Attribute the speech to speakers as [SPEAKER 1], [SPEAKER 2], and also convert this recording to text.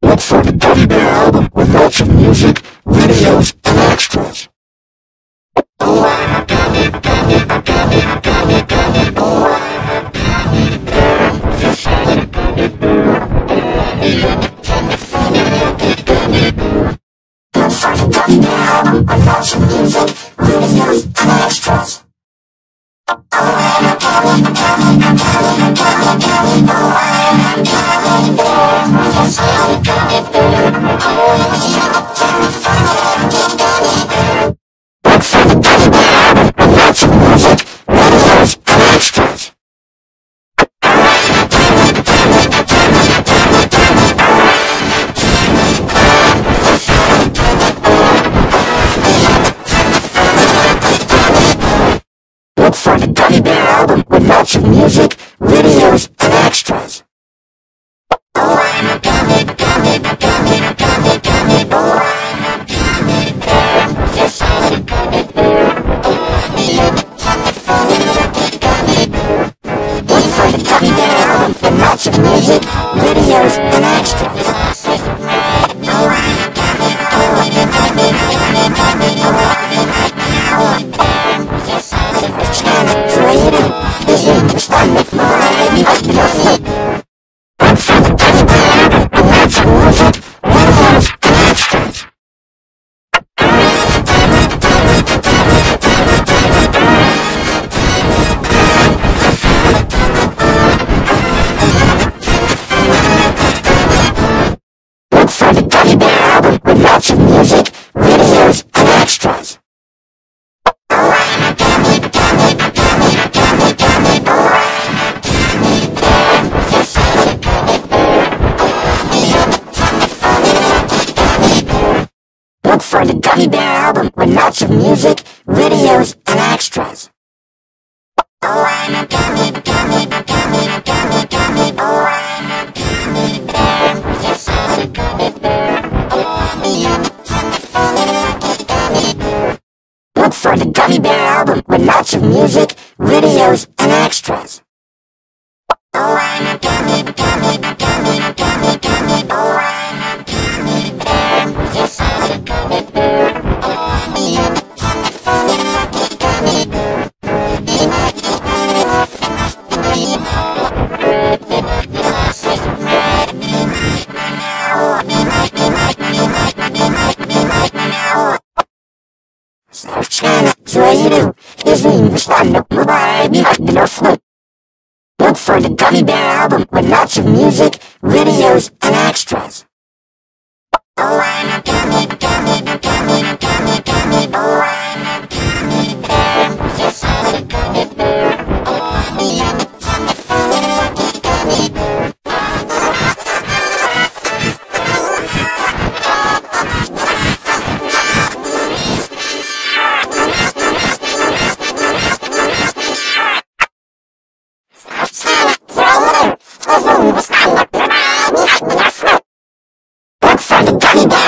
[SPEAKER 1] Look for the Gummy Bear album with lots of music, I'm music, videos, and extras. Oh, I'm a. Oh, I'm a a. Look for the Gummy Bear with lots of music, videos, and extras. For the Gummy Bear album with lots of music, videos, and extras. Oh, I'm a gummy, gummy, gummy, gummy, gummy. Oh, I'm a gummy bear. Oh, I'm a gummy. Look for the Gummy Bear album with lots of music, videos, and extras. Oh, I'm a gummy, gummy, gummy, gummy. Channel, Zoeiro, Ezinho, Estando, Mabai, Miraflo. Look for the Gummy Bear album with lots of music, videos, and extras. Bye.